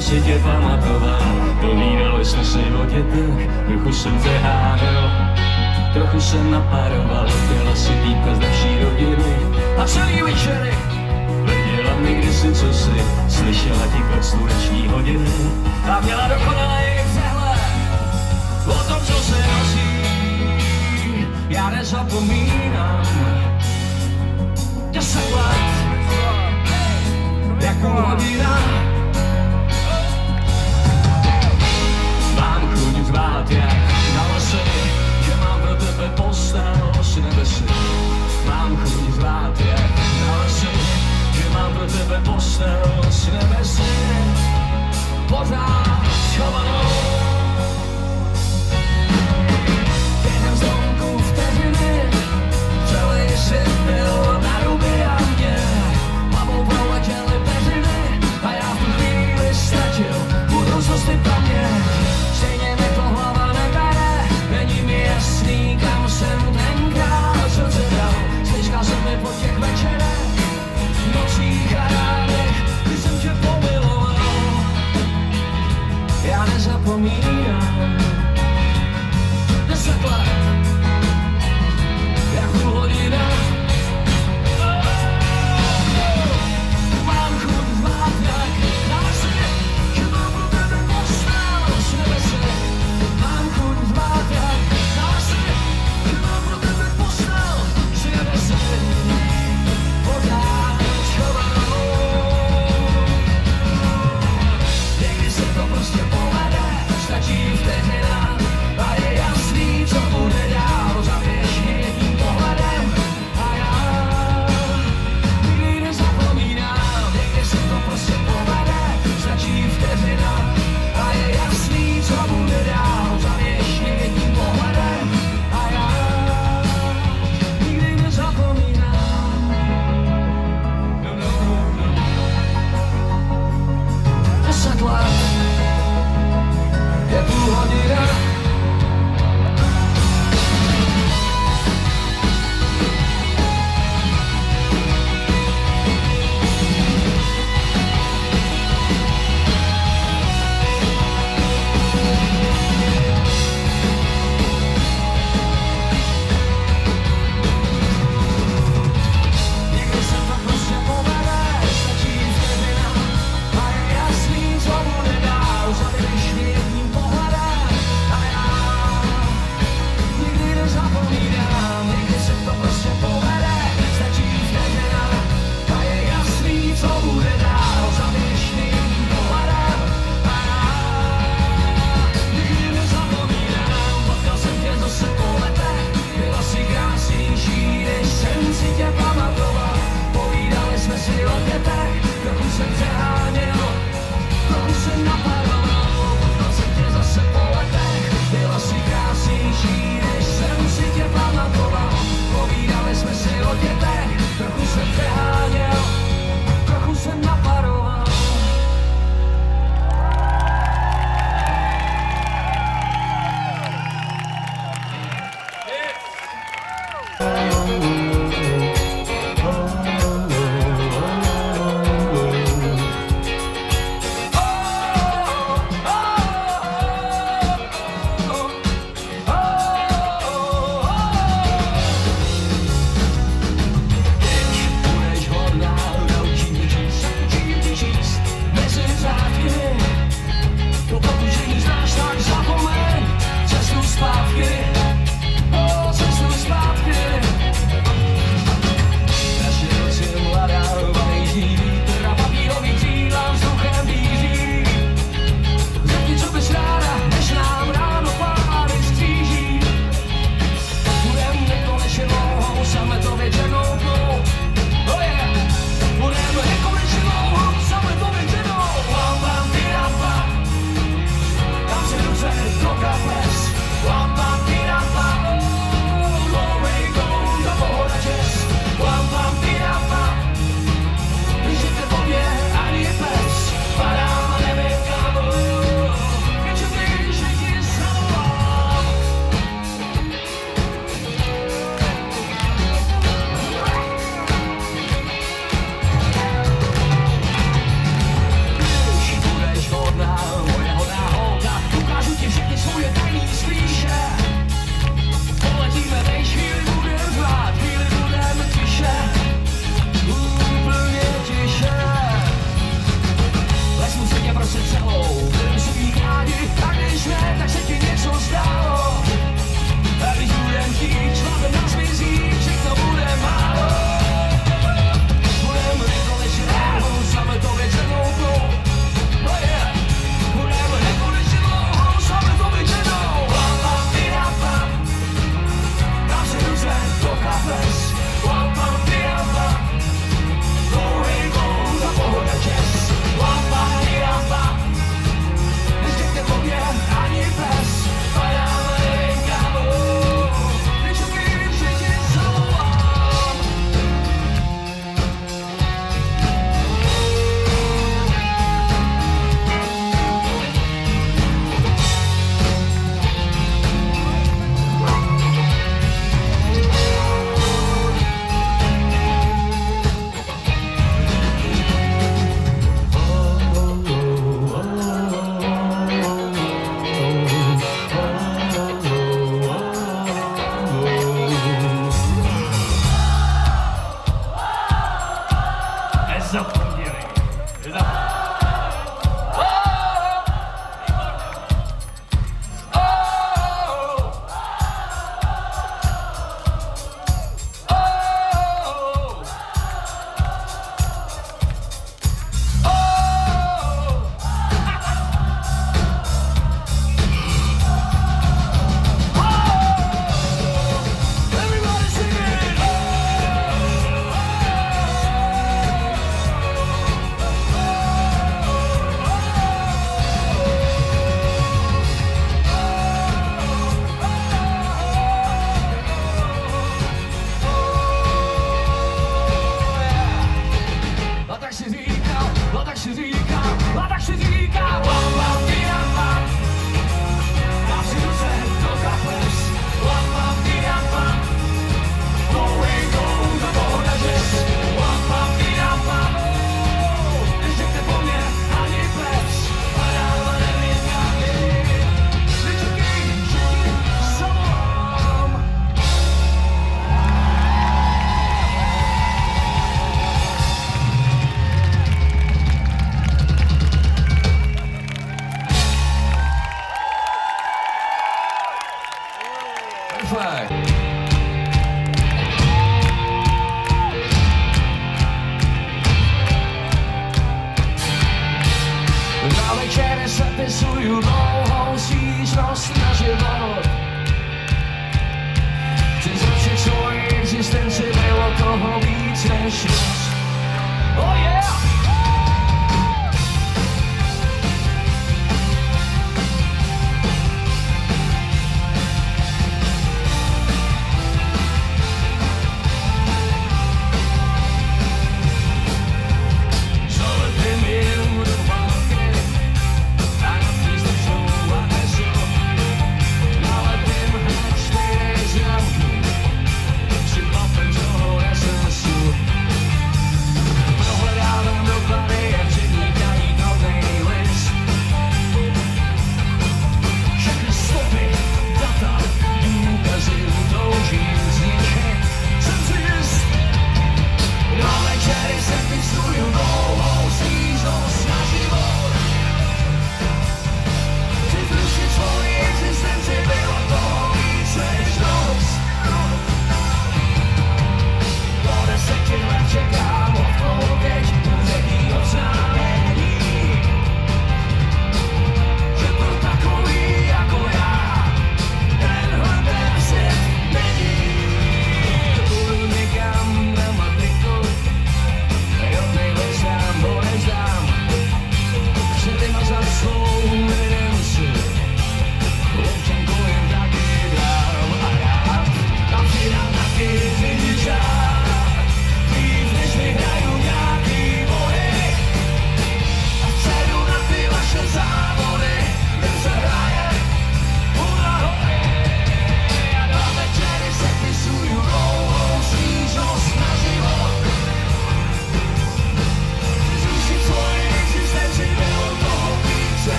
jsem si tě pamatoval, povídal jsme si o dětech, trochu jsem tě hádal. Trochu jsem naparoval, chtěla si týpka z naší rodiny a celý večery. Věděla mi kdysi co si, slyšela ti klik sluneční hodiny a měla dokonalý přehled o tom, co se nosí. Já nezapomínám, deset let, jako hodina. zvládě Na lesy, že mám pro tebe postel si nebesi Mám chuť zvládě Na lesy, že mám pro tebe postel si nebesi Pořád, čo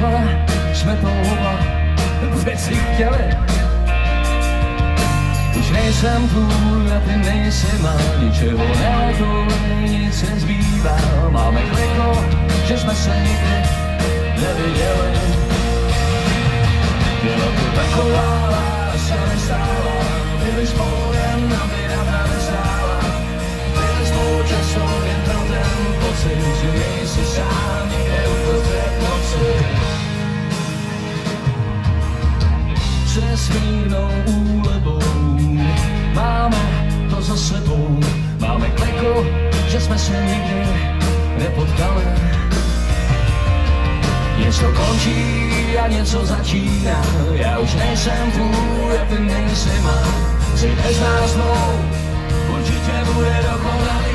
takhle jsme to oba věci chtěli. Už nejsem tvůj a ty nejsi má, ničeho nehotuj, nic nezbývá. Máme kliko, že jsme se nikdy neviděli. Byla to taková láska nestála, byli spolu jen na vydata ten pocit, že nejsi sám někde uprostřed noci. Se smírnou úlevou máme to za sebou. Máme kliko, že jsme se nikdy nepotkali. Něco končí a něco začíná. Já už nejsem tvůj a ty nejsi má. Přijde z nás mnou, určitě bude dokonalý.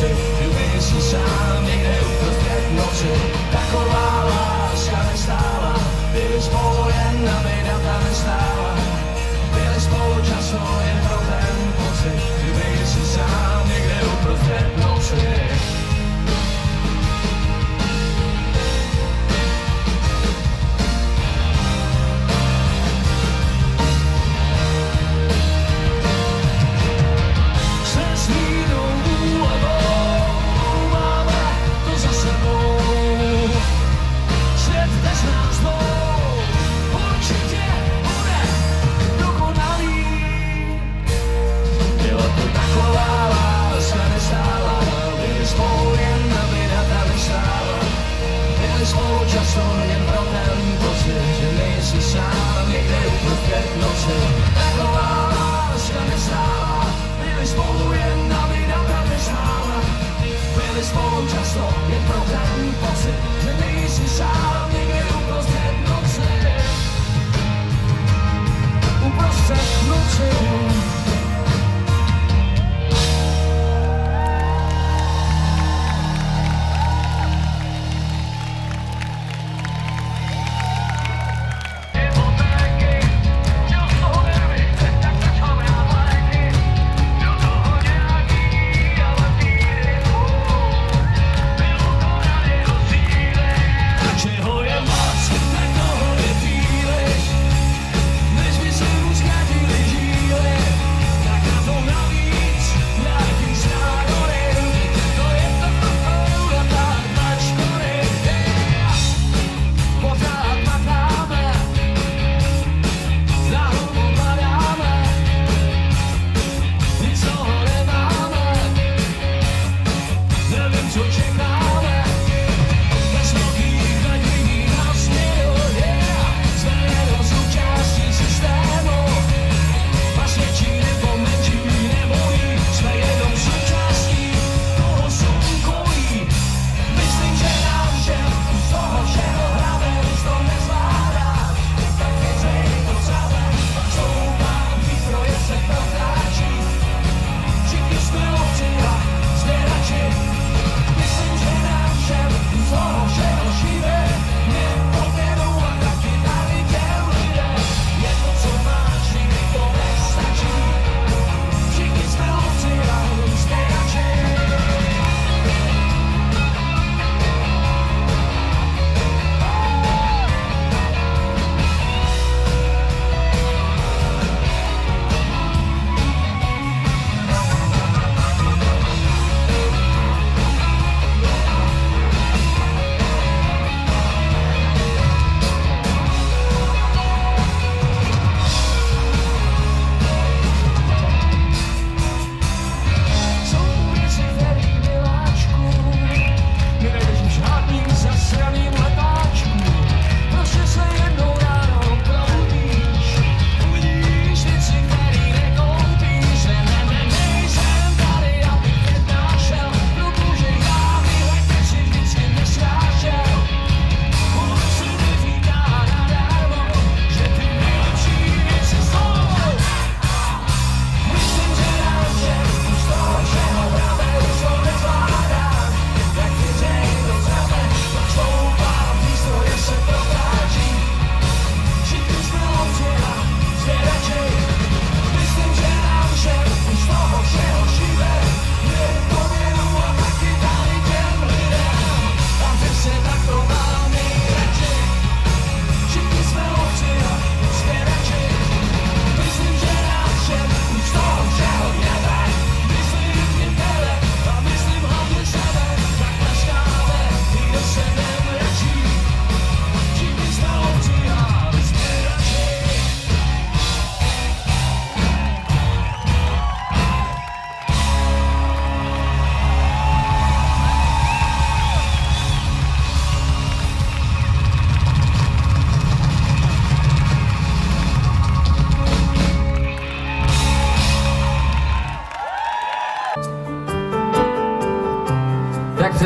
You place inside.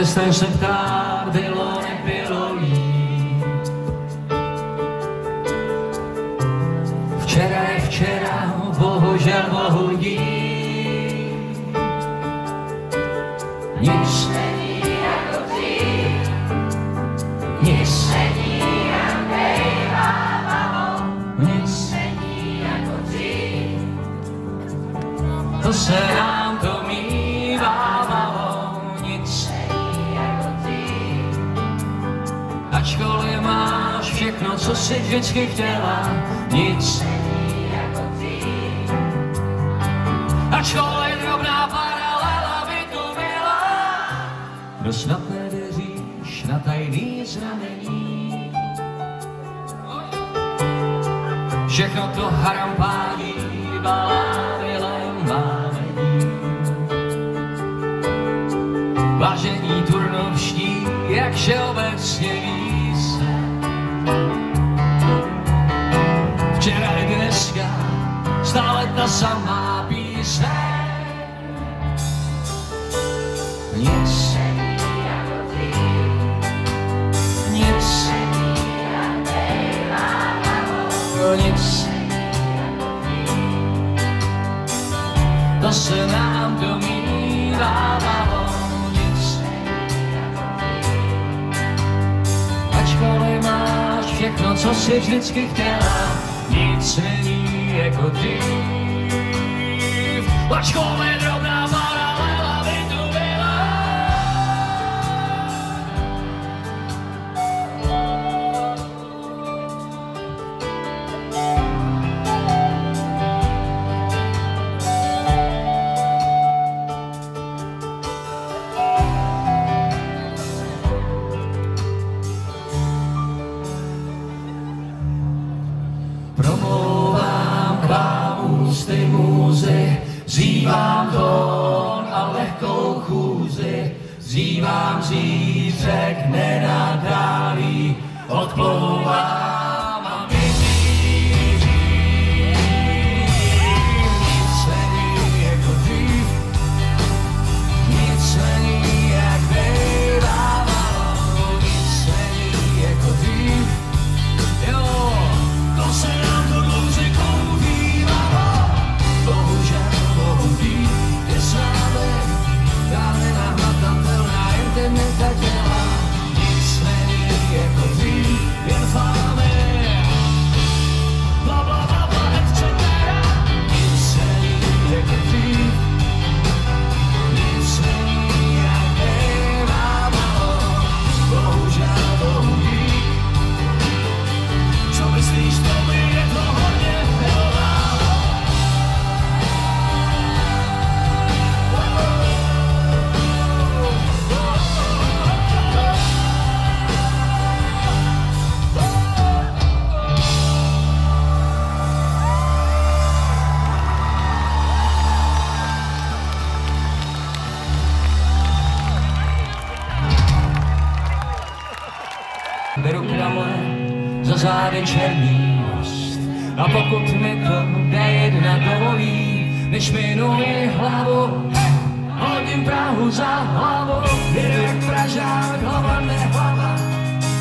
estão em jsi vždycky chtěla, nic. Ačkoliv drobná paralela by tu byla, kdo snad nevěříš na tajný znamení. Všechno to harampádí, baládilem vámení. Vážení turnovští, jak všeobecně ví Včera i dneska, stále ta samá píseň. Nic nic nic. To se nám domývá malo nic. Ačkoliv máš všechno, co jsi vždycky chtěla, nic není jako dřív. Ačkoliv drobná programu za zády černý most. A pokud mi to nejedna dovolí, než minuji hlavu, hodím Prahu za hlavu, Je to jak Pražák, hlava nehlava,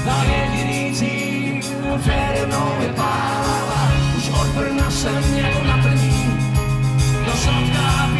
tam jediný cíl, přede mnou je páva. Už od Brna jsem jako na trní, do Sadka